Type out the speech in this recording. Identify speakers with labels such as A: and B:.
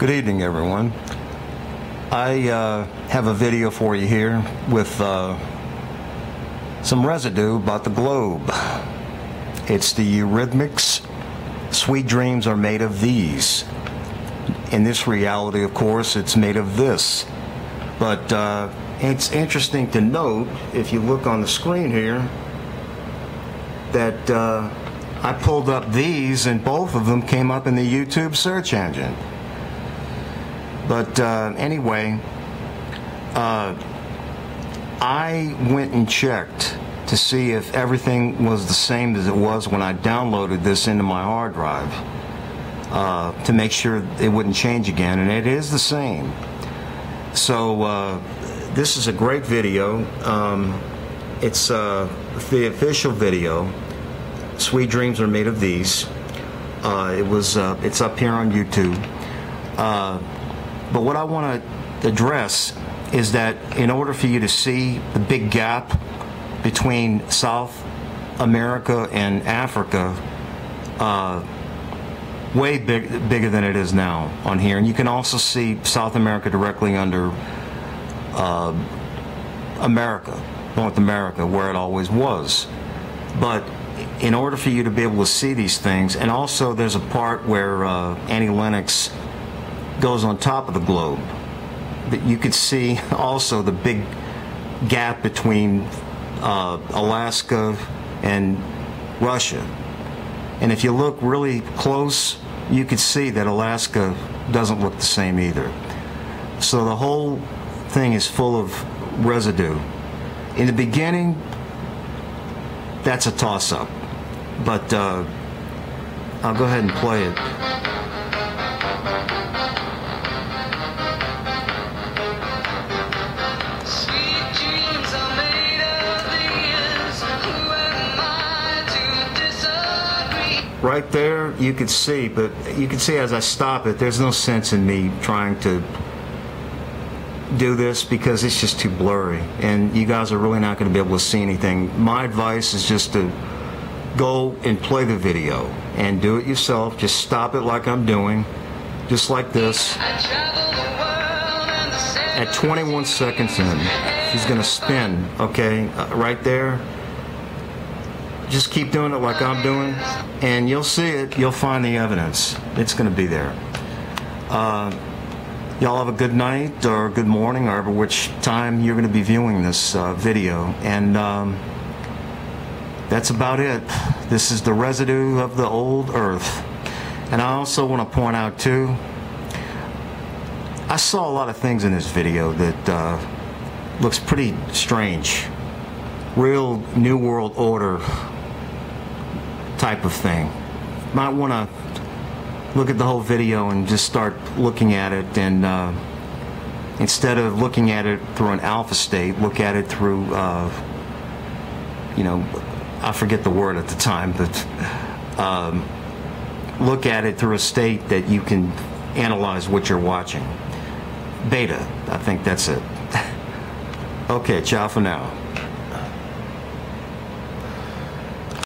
A: Good evening, everyone. I uh, have a video for you here with uh, some residue about the globe. It's the Eurythmics. Sweet dreams are made of these. In this reality, of course, it's made of this. But uh, it's interesting to note, if you look on the screen here, that uh, I pulled up these and both of them came up in the YouTube search engine. But uh, anyway, uh, I went and checked to see if everything was the same as it was when I downloaded this into my hard drive uh, to make sure it wouldn't change again, and it is the same. So uh, this is a great video. Um, it's uh, the official video. Sweet dreams are made of these. Uh, it was. Uh, it's up here on YouTube. But what I want to address is that in order for you to see the big gap between South America and Africa, uh, way big, bigger than it is now on here. And you can also see South America directly under uh, America, North America, where it always was. But in order for you to be able to see these things, and also there's a part where uh, Annie Lennox goes on top of the globe. But you could see also the big gap between uh, Alaska and Russia. And if you look really close, you could see that Alaska doesn't look the same either. So the whole thing is full of residue. In the beginning, that's a toss up. But uh, I'll go ahead and play it. Right there, you could see, but you can see as I stop it, there's no sense in me trying to do this because it's just too blurry, and you guys are really not going to be able to see anything. My advice is just to go and play the video and do it yourself. Just stop it like I'm doing, just like this. At 21 seconds in, she's going to spin, okay, uh, right there. Just keep doing it like I'm doing, and you'll see it. You'll find the evidence. It's going to be there. Uh, y'all have a good night or good morning, or which time you're going to be viewing this uh, video. And um, that's about it. This is the residue of the old Earth. And I also want to point out, too, I saw a lot of things in this video that uh, looks pretty strange. Real New World Order type of thing. Might want to look at the whole video and just start looking at it and uh, instead of looking at it through an alpha state, look at it through, uh, you know, I forget the word at the time, but um, look at it through a state that you can analyze what you're watching. Beta, I think that's it. okay, ciao for now.